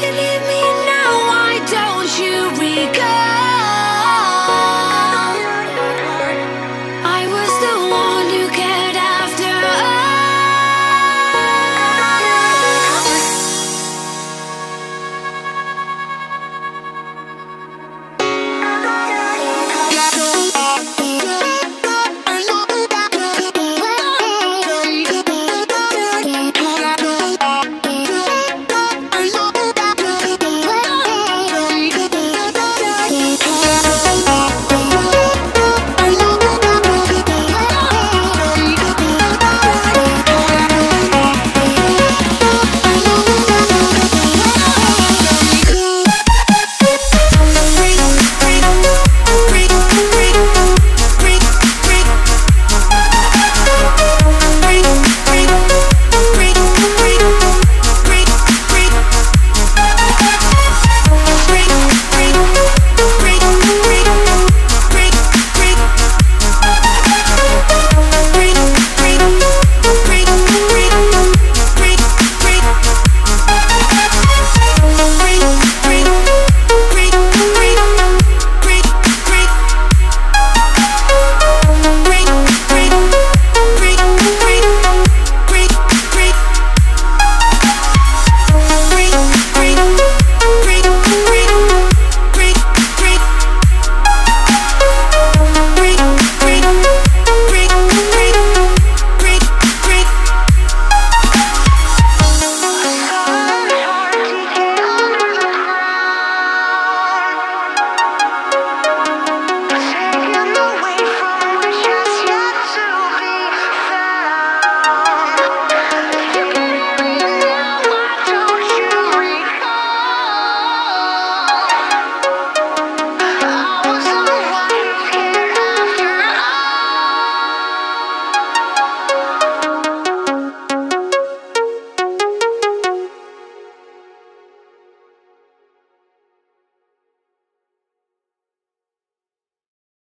can leave me now, why don't you recall?